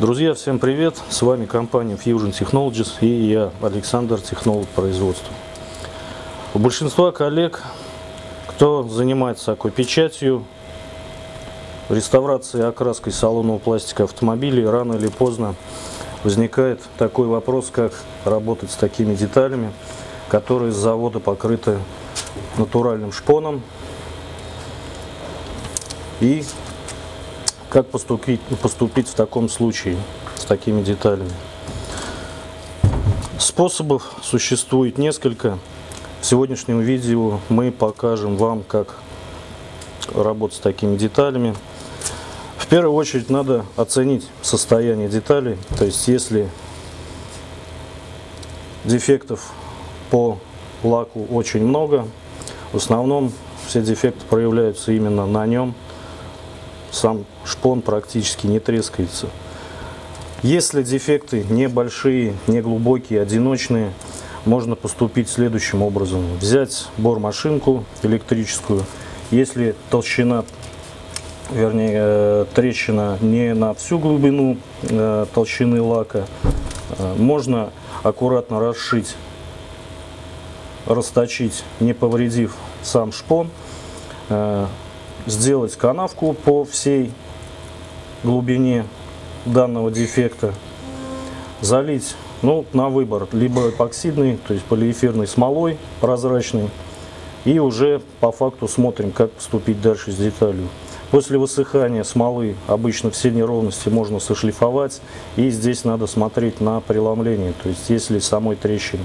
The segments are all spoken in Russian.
Друзья, всем привет! С вами компания Fusion Technologies и я, Александр, технолог производства. У большинства коллег, кто занимается печатью, реставрацией окраской салонного пластика автомобилей, рано или поздно возникает такой вопрос, как работать с такими деталями, которые с завода покрыты натуральным шпоном и как поступить, поступить в таком случае с такими деталями? Способов существует несколько. В сегодняшнем видео мы покажем вам, как работать с такими деталями. В первую очередь надо оценить состояние деталей. То есть если дефектов по лаку очень много, в основном все дефекты проявляются именно на нем – сам шпон практически не трескается. Если дефекты небольшие, не глубокие, одиночные, можно поступить следующим образом. Взять бормашинку электрическую. Если толщина, вернее, э, трещина не на всю глубину э, толщины лака, э, можно аккуратно расшить, расточить, не повредив сам шпон сделать канавку по всей глубине данного дефекта, залить, ну, на выбор, либо эпоксидный, то есть полиэфирной смолой прозрачной, и уже по факту смотрим, как поступить дальше с деталью. После высыхания смолы обычно все неровности можно сошлифовать, и здесь надо смотреть на преломление, то есть если самой трещины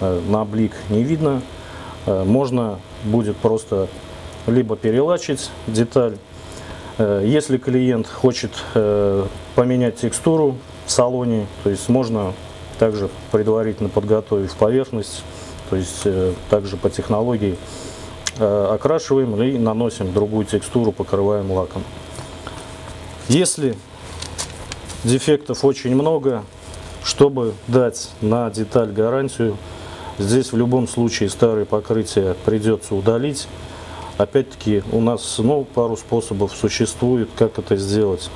э, на блик не видно, э, можно будет просто либо перелачить деталь. Э, если клиент хочет э, поменять текстуру в салоне, то есть можно также предварительно подготовив поверхность, то есть э, также по технологии окрашиваем и наносим другую текстуру, покрываем лаком. Если дефектов очень много, чтобы дать на деталь гарантию, здесь в любом случае старое покрытие придется удалить. Опять-таки у нас ну, пару способов существует, как это сделать.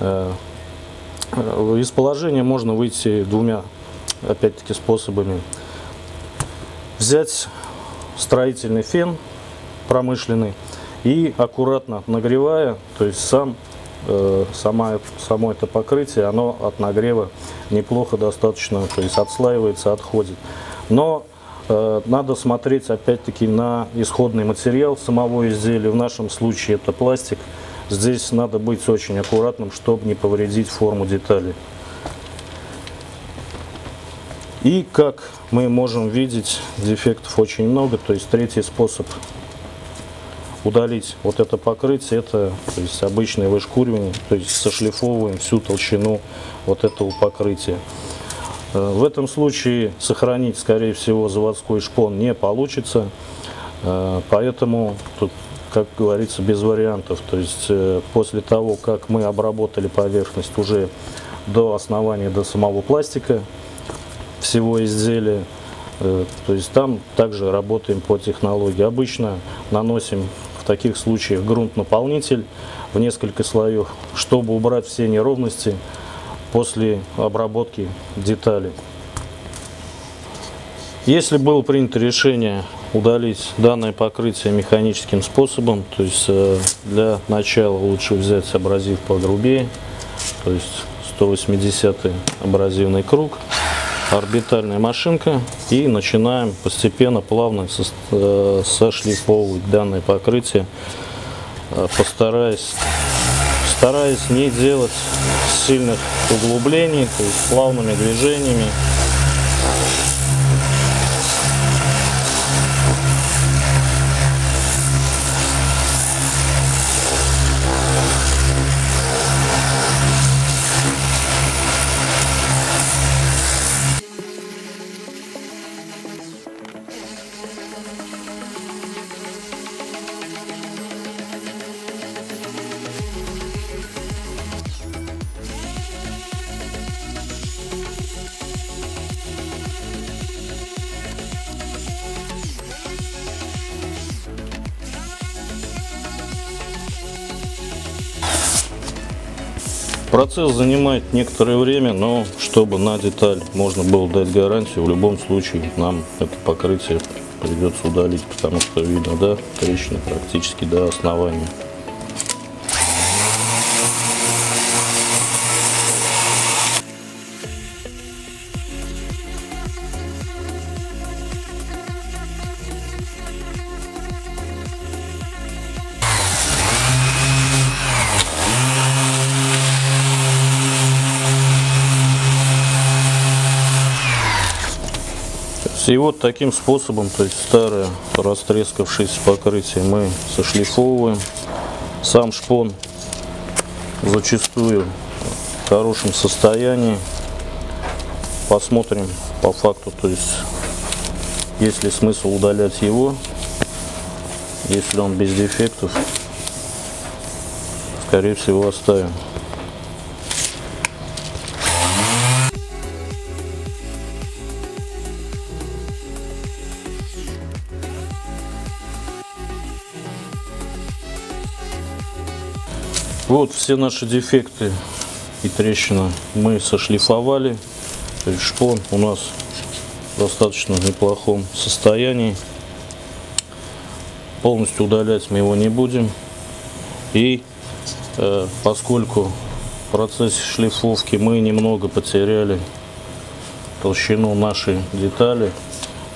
Э, из положения можно выйти двумя, опять-таки, способами. Взять строительный фен промышленный и аккуратно нагревая, то есть сам, э, само это покрытие, оно от нагрева неплохо достаточно, то есть отслаивается, отходит. Но Э, надо смотреть опять-таки на исходный материал самого изделия. В нашем случае это пластик. Здесь надо быть очень аккуратным, чтобы не повредить форму детали. И как мы можем видеть, дефектов очень много. То есть третий способ удалить вот это покрытие, это то есть обычное вышкуривание. То есть сошлифовываем всю толщину вот этого покрытия. Э, в этом случае сохранить, скорее всего, заводской шпон не получится, э, поэтому тут, как говорится, без вариантов. То есть э, после того, как мы обработали поверхность уже до основания, до самого пластика всего изделия, то есть там также работаем по технологии. Обычно наносим в таких случаях грунт-наполнитель в несколько слоев, чтобы убрать все неровности, после обработки деталей. Если было принято решение удалить данное покрытие механическим способом, то есть э, для начала лучше взять абразив погрубее, то есть 180 абразивный круг, орбитальная машинка и начинаем постепенно плавно э, сошлифовывать данное покрытие, э, постараясь стараюсь не делать сильных углублений, то есть плавными движениями. Процесс занимает некоторое время, но чтобы на деталь можно было дать гарантию, в любом случае нам это покрытие придется удалить, потому что видно, да, трещины практически до основания. И вот таким способом, то есть старое растрескавшееся покрытие мы сошлифовываем. Сам шпон зачастую в хорошем состоянии. Посмотрим по факту, то есть есть ли смысл удалять его, если он без дефектов, скорее всего оставим. Вот все наши дефекты и трещина мы сошлифовали. Шпон у нас в достаточно неплохом состоянии. Полностью удалять мы его не будем. И э, поскольку в процессе шлифовки мы немного потеряли толщину нашей детали,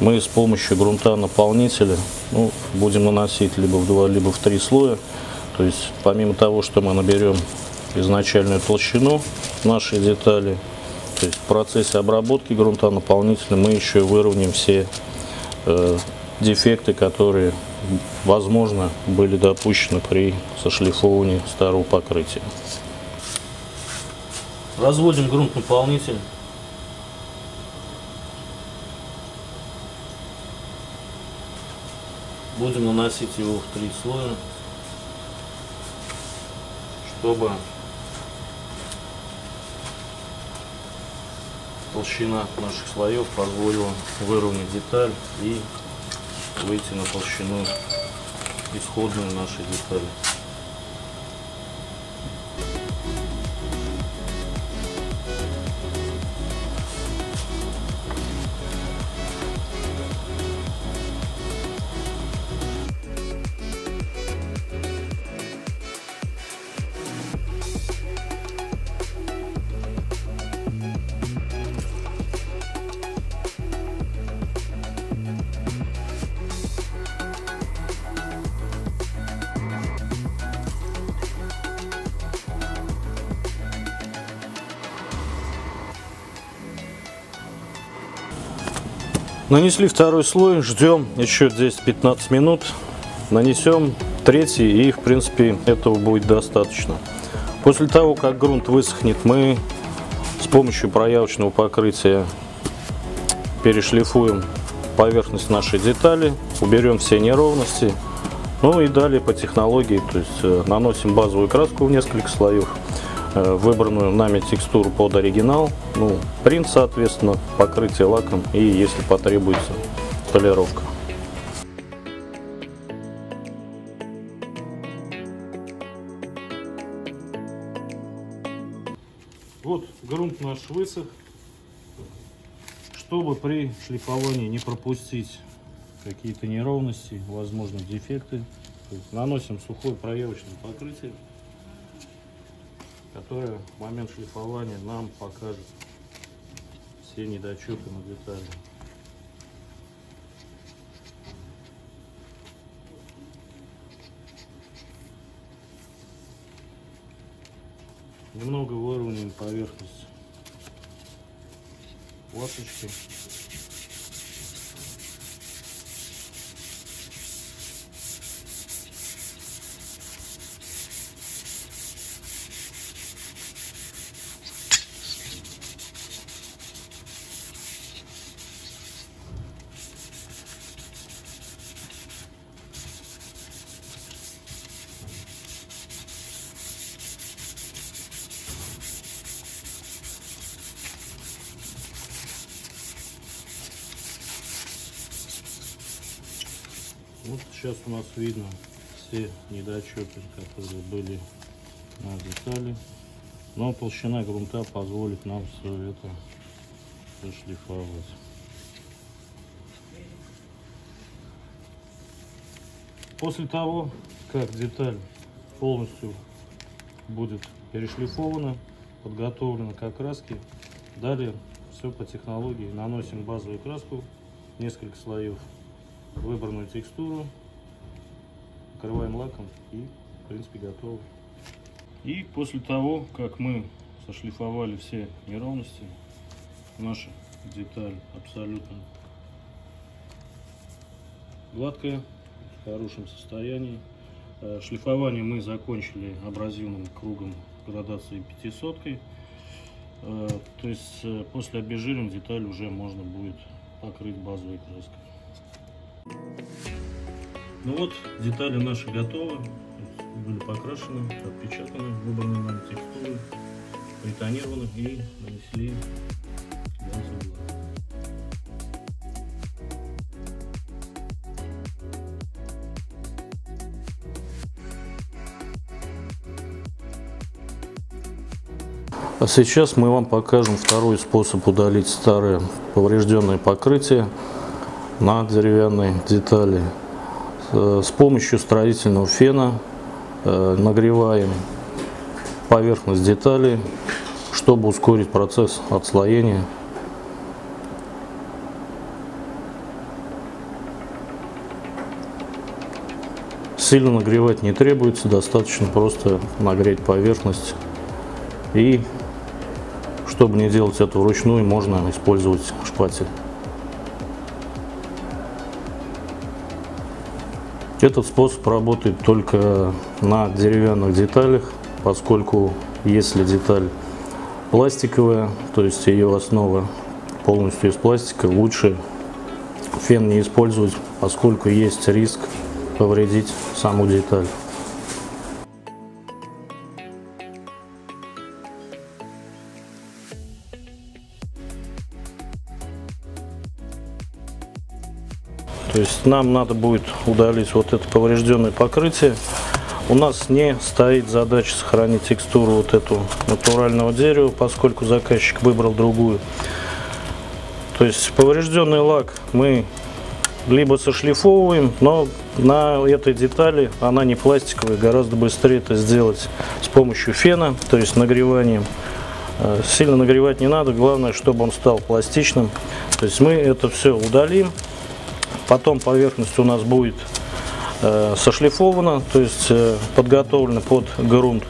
мы с помощью грунта наполнителя ну, будем наносить либо в два, либо в три слоя. То есть помимо того, что мы наберем изначальную толщину нашей детали, то есть в процессе обработки грунта наполнителя мы еще выровняем все э, дефекты, которые, возможно, были допущены при сошлифовании старого покрытия. Разводим грунт наполнитель. Будем наносить его в три слоя чтобы толщина наших слоев позволила выровнять деталь и выйти на толщину исходную нашей детали. Нанесли второй слой, ждем еще здесь 15 минут. Нанесем третий и в принципе этого будет достаточно. После того, как грунт высохнет, мы с помощью проявочного покрытия перешлифуем поверхность нашей детали, уберем все неровности. Ну и далее по технологии, то есть э, наносим базовую краску в несколько слоев. Э, выбранную нами текстуру под оригинал, ну, принт, соответственно, покрытие лаком и, если потребуется, полировка. Вот грунт наш высох. Чтобы при шлифовании не пропустить какие-то неровности, возможно дефекты, наносим сухое проявочное покрытие которая в момент шлифования нам покажет все недочеты на детали. Немного выровняем поверхность ласточки. Вот сейчас у нас видно все недочеты, которые были на детали. Но толщина грунта позволит нам все это зашлифовать. После того, как деталь полностью будет перешлифована, подготовлена к окраске, далее все по технологии. Наносим базовую краску, несколько слоев, выбранную текстуру, покрываем лаком и в принципе готово. И после того, как мы сошлифовали все неровности, наша деталь абсолютно гладкая, в хорошем состоянии. Э, шлифование мы закончили абразивным кругом градации 500. Э, то есть э, после обезжиривания деталь уже можно будет покрыть базовой краской. Ну вот, детали наши готовы. Были покрашены, отпечатаны, выбраны нам текстуры, притонированы и нанесли глазу. А сейчас мы вам покажем второй способ удалить старое поврежденное покрытие на деревянной детали. Э, с помощью строительного фена э, нагреваем поверхность детали, чтобы ускорить процесс отслоения. Сильно нагревать не требуется, достаточно просто нагреть поверхность и чтобы не делать это вручную, можно использовать шпатель. Этот способ работает только на деревянных деталях, поскольку если деталь пластиковая, то есть ее основа полностью из пластика, лучше фен не использовать, поскольку есть риск повредить саму деталь. То есть нам надо будет удалить вот это поврежденное покрытие. У нас не стоит задача сохранить текстуру вот эту натурального дерева, поскольку заказчик выбрал другую. То есть поврежденный лак мы либо сошлифовываем, но на этой детали, она не пластиковая, гораздо быстрее это сделать с помощью фена, то есть нагреванием. Э, сильно нагревать не надо, главное, чтобы он стал пластичным. То есть мы это все удалим. Потом поверхность у нас будет э, сошлифована, то есть э, подготовлена под грунт.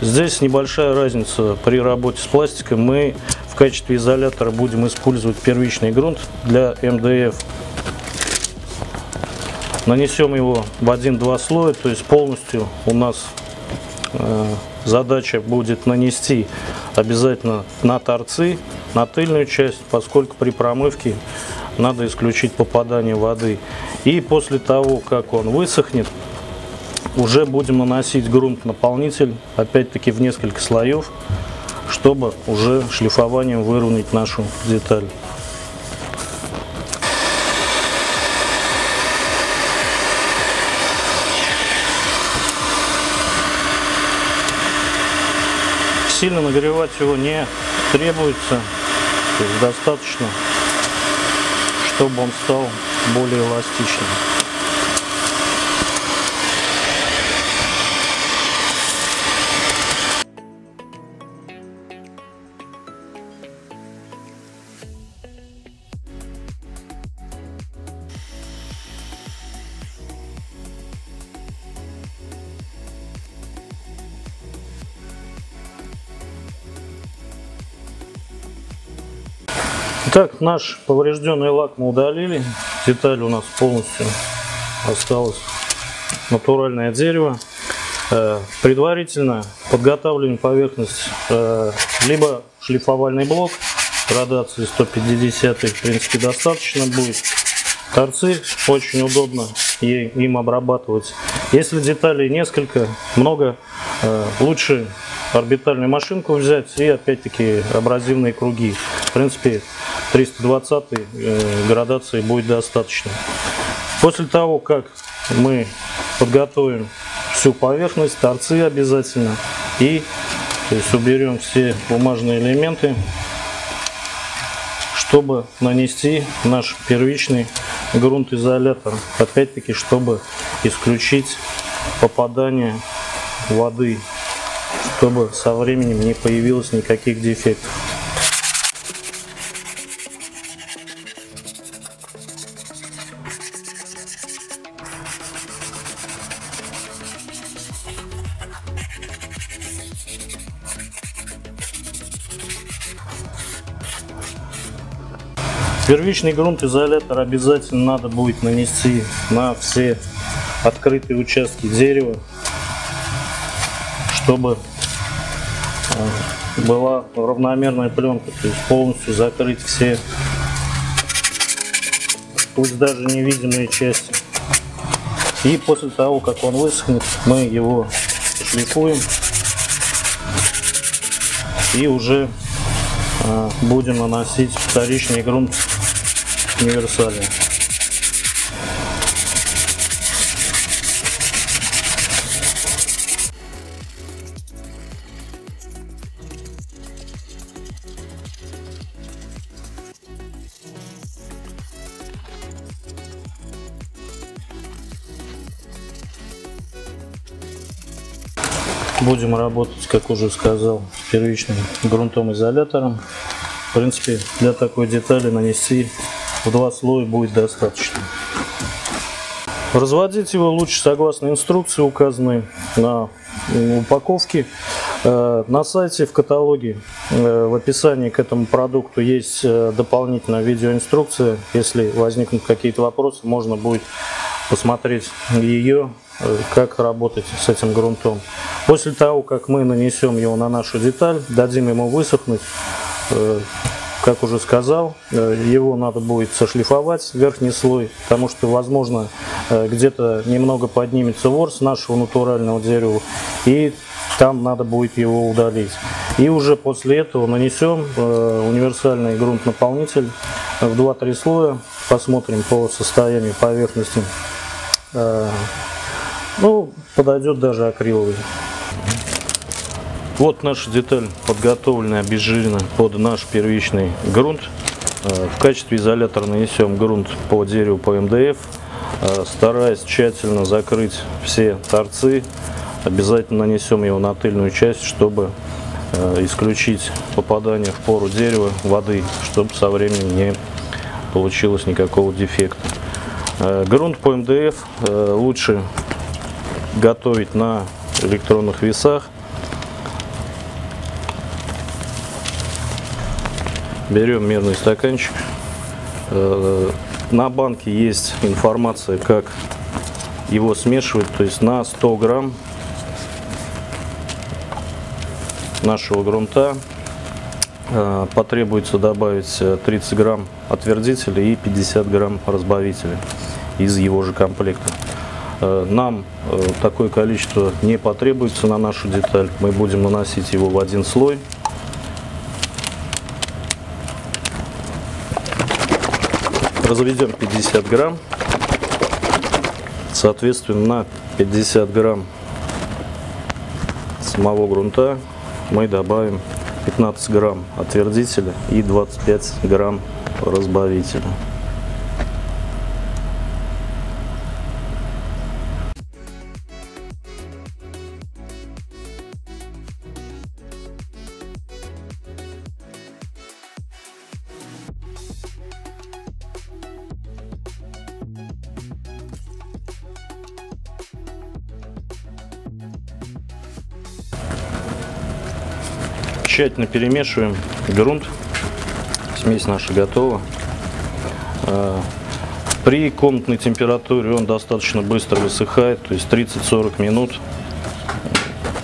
Здесь небольшая разница при работе с пластиком. Мы в качестве изолятора будем использовать первичный грунт для МДФ. Нанесем его в один-два слоя, то есть полностью у нас э, задача будет нанести обязательно на торцы, на тыльную часть, поскольку при промывке надо исключить попадание воды. И после того, как он высохнет, уже будем наносить грунт-наполнитель, опять-таки в несколько слоев, чтобы уже шлифованием выровнять нашу деталь. Сильно нагревать его не требуется, то есть достаточно чтобы он стал более эластичным. Итак, наш поврежденный лак мы удалили. Деталь у нас полностью осталась натуральное дерево. Э, предварительно подготавливаем поверхность э, либо шлифовальный блок градации 150 в принципе достаточно будет. Торцы очень удобно им обрабатывать. Если деталей несколько, много, э, лучше орбитальную машинку взять и опять-таки абразивные круги. В принципе, 320 э, градации будет достаточно. После того, как мы подготовим всю поверхность, торцы обязательно, и То есть уберем все бумажные элементы, чтобы нанести наш первичный грунтоизолятор. Опять-таки, чтобы исключить попадание воды, чтобы со временем не появилось никаких дефектов. Первичный грунт-изолятор обязательно надо будет нанести на все открытые участки дерева, чтобы э, была равномерная пленка, то есть полностью закрыть все, пусть даже невидимые части. И после того, как он высохнет, мы его шлифуем и уже э, будем наносить вторичный грунт универсале. Будем работать, как уже сказал, первичным грунтом изолятором. В принципе, для такой детали нанести в два слоя будет достаточно. Разводить его лучше согласно инструкции, указанной на упаковке. Э, на сайте в каталоге э, в описании к этому продукту есть э, дополнительная видеоинструкция. Если возникнут какие-то вопросы, можно будет посмотреть ее, как работать с этим грунтом. После того, как мы нанесем его на нашу деталь, дадим ему высохнуть, как уже сказал, э, его надо будет сошлифовать, верхний слой, потому что, возможно, э, где-то немного поднимется ворс нашего натурального дерева, и там надо будет его удалить. И уже после этого нанесем э, универсальный грунт-наполнитель в 2-3 слоя, посмотрим по состоянию поверхности. Ну, подойдет даже акриловый. Вот наша деталь подготовлена, обезжирена под наш первичный грунт. Э, в качестве изолятора нанесем грунт по дереву по МДФ, э, стараясь тщательно закрыть все торцы. Обязательно нанесем его на тыльную часть, чтобы э, исключить попадание в пору дерева воды, чтобы со временем не получилось никакого дефекта. Грунт по МДФ лучше готовить на электронных весах, Берем мерный стаканчик. Э, на банке есть информация, как его смешивать. То есть на 100 грамм нашего грунта э, потребуется добавить 30 грамм отвердителя и 50 грамм разбавителя из его же комплекта. Э, нам такое количество не потребуется на нашу деталь. Мы будем наносить его в один слой. Разведем 50 грамм. Соответственно, на 50 грамм самого грунта мы добавим 15 грамм отвердителя и 25 грамм разбавителя. Тщательно перемешиваем грунт. Смесь наша готова. А, при комнатной температуре он достаточно быстро высыхает, то есть 30-40 минут.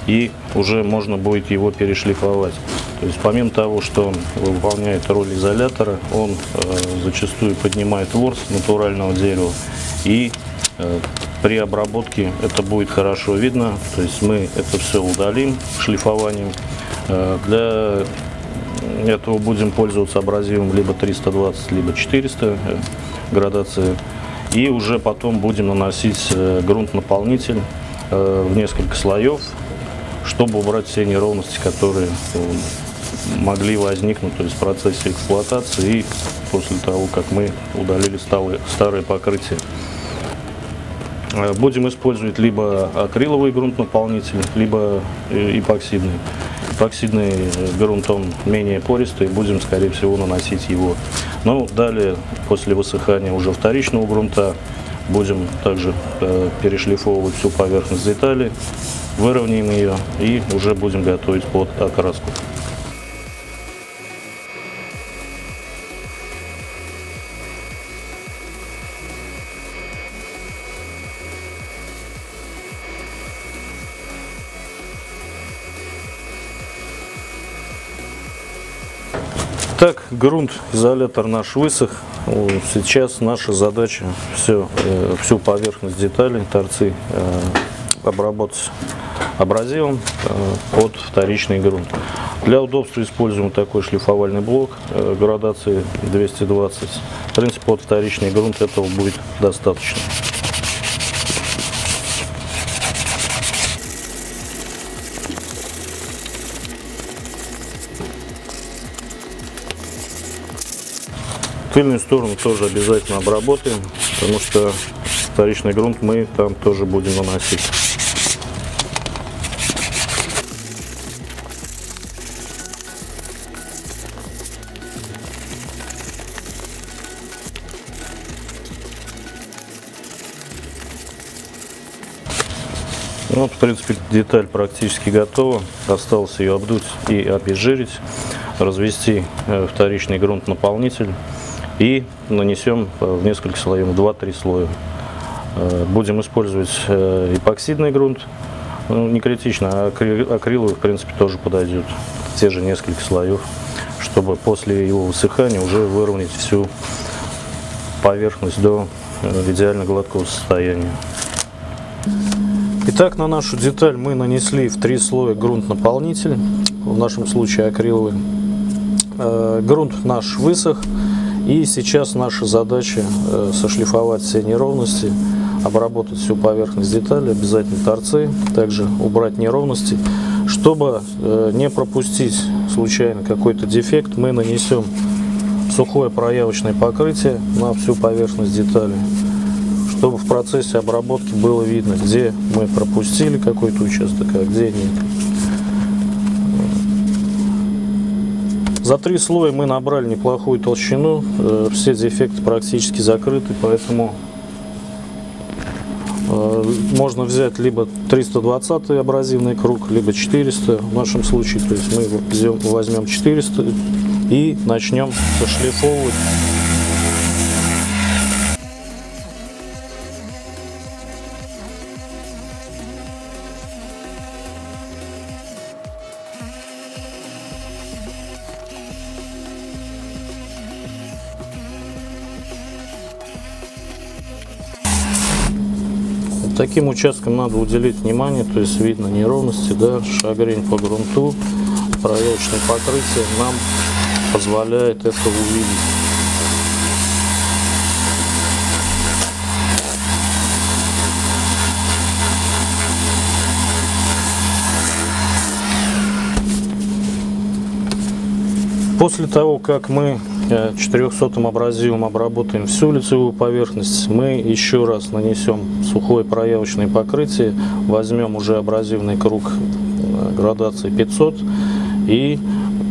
И уже можно будет его перешлифовать. То есть помимо того, что он выполняет роль изолятора, он э, зачастую поднимает ворс натурального дерева. И э, при обработке это будет хорошо видно. То есть мы это все удалим шлифованием. Э, для этого будем пользоваться абразивом либо 320, либо 400 э, градации. И уже потом будем наносить э, грунт-наполнитель в несколько слоев чтобы убрать все неровности, которые могли возникнуть то есть в процессе эксплуатации и после того, как мы удалили старые покрытия. Э, будем использовать либо акриловый грунт-наполнитель, либо э, эпоксидный. Эпоксидный э, грунт, он менее пористый, будем, скорее всего, наносить его. Ну, далее, после высыхания уже вторичного грунта, будем также перешлифовывать всю поверхность детали, выровняем ее и уже будем готовить под окраску. Грунт, изолятор наш высох. Сейчас наша задача все, э, всю поверхность деталей, торцы э, обработать абразивом э, под вторичный грунт. Для удобства используем такой шлифовальный блок градации 220. В принципе, под вторичный грунт этого будет достаточно. Тыльную сторону тоже обязательно обработаем, потому что вторичный грунт мы там тоже будем наносить. Ну вот, в принципе, деталь практически готова. Осталось ее обдуть и обезжирить, развести э, вторичный грунт-наполнитель и нанесем э, в несколько слоев, 2-3 слоя. Э, будем использовать э, эпоксидный грунт, ну, не критично, а акриловый в принципе тоже подойдет, те же несколько слоев, чтобы после его высыхания уже выровнять всю поверхность до идеально гладкого состояния. Итак, на нашу деталь мы нанесли в три слоя грунт-наполнитель, в нашем случае акриловый. Грунт наш высох, и сейчас наша задача э, сошлифовать все неровности, обработать всю поверхность детали, обязательно торцы, также убрать неровности. Чтобы э, не пропустить случайно какой-то дефект, мы нанесем сухое проявочное покрытие на всю поверхность детали, чтобы в процессе обработки было видно, где мы пропустили какой-то участок, а где нет. За три слоя мы набрали неплохую толщину, э, все дефекты практически закрыты, поэтому э, можно взять либо 320 абразивный круг, либо 400 в нашем случае. То есть мы возьмем 400 и начнем зашлифовывать Таким участкам надо уделить внимание, то есть видно неровности, да, шагрень по грунту, проявочное покрытие нам позволяет это увидеть. После того, как мы 400 абразивом обработаем всю лицевую поверхность, мы еще раз нанесем сухое проявочное покрытие, возьмем уже абразивный круг э, градации 500 и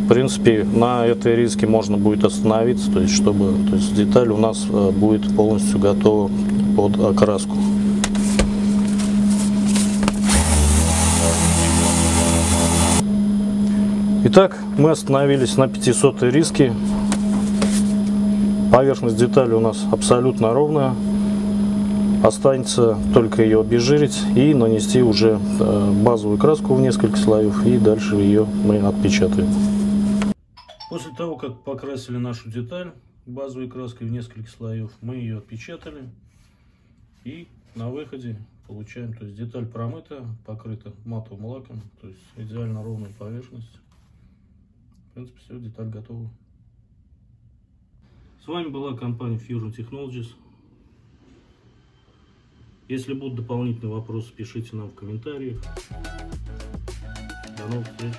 в принципе на этой риске можно будет остановиться, то есть чтобы то есть деталь у нас э, будет полностью готова под окраску. Итак, мы остановились на 500 риске. Поверхность детали у нас абсолютно ровная. Останется только ее обезжирить и нанести уже э, базовую краску в несколько слоев. И дальше ее мы отпечатаем. После того, как покрасили нашу деталь базовой краской в несколько слоев, мы ее отпечатали. И на выходе получаем, то есть деталь промыта, покрыта матовым лаком, то есть идеально ровная поверхность. В принципе, все, деталь готова. С вами была компания Fusion Technologies. Если будут дополнительные вопросы, пишите нам в комментариях. До новых встреч.